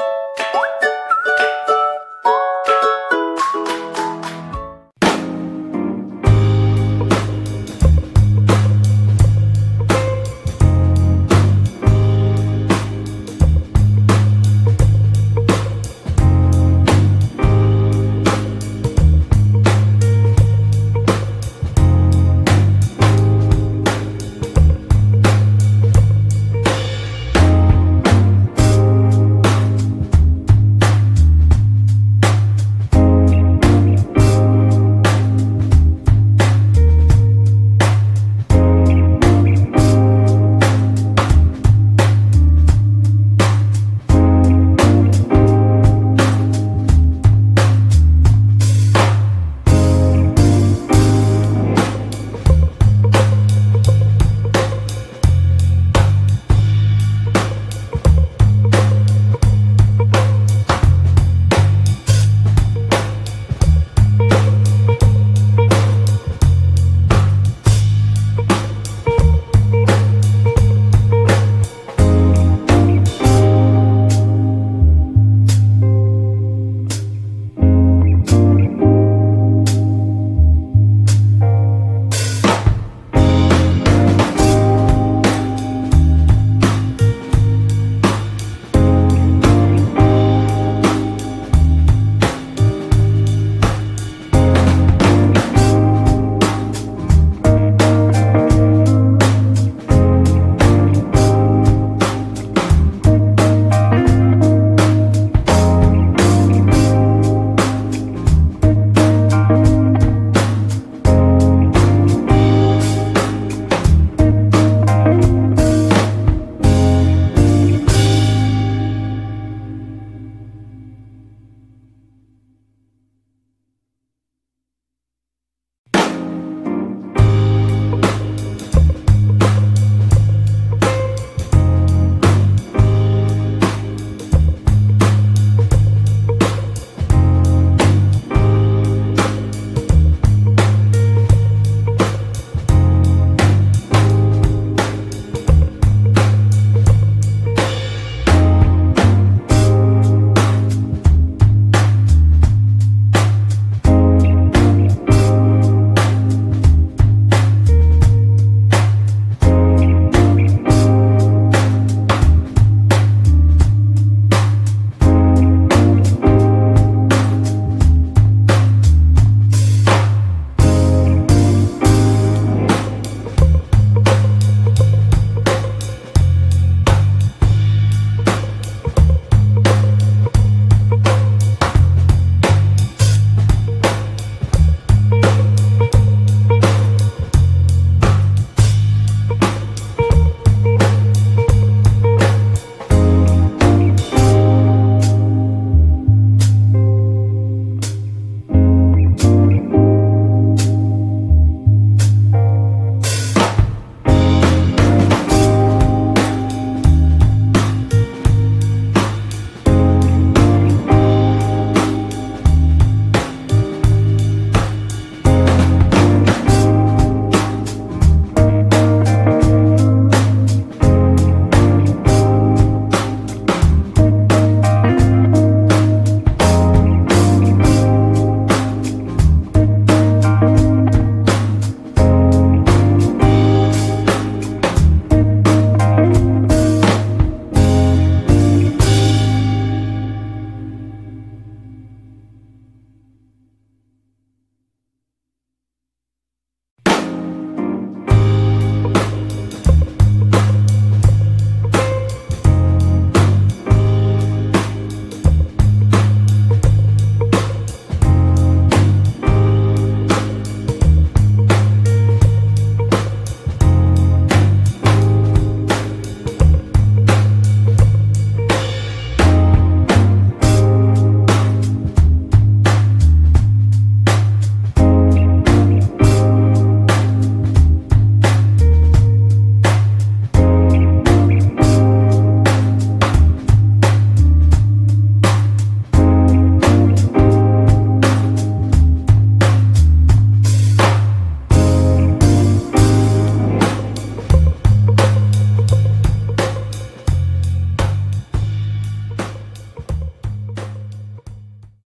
you